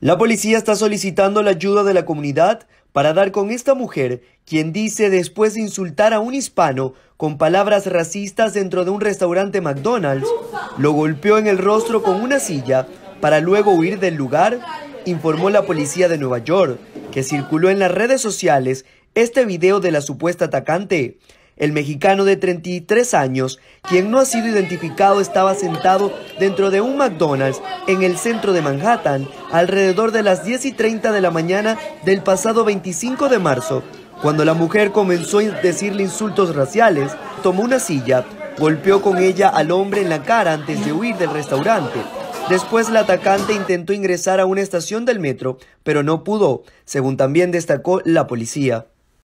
La policía está solicitando la ayuda de la comunidad para dar con esta mujer, quien dice después de insultar a un hispano con palabras racistas dentro de un restaurante McDonald's, lo golpeó en el rostro con una silla para luego huir del lugar, informó la policía de Nueva York, que circuló en las redes sociales este video de la supuesta atacante. El mexicano de 33 años, quien no ha sido identificado, estaba sentado dentro de un McDonald's en el centro de Manhattan alrededor de las 10 y 30 de la mañana del pasado 25 de marzo. Cuando la mujer comenzó a decirle insultos raciales, tomó una silla, golpeó con ella al hombre en la cara antes de huir del restaurante. Después la atacante intentó ingresar a una estación del metro, pero no pudo, según también destacó la policía.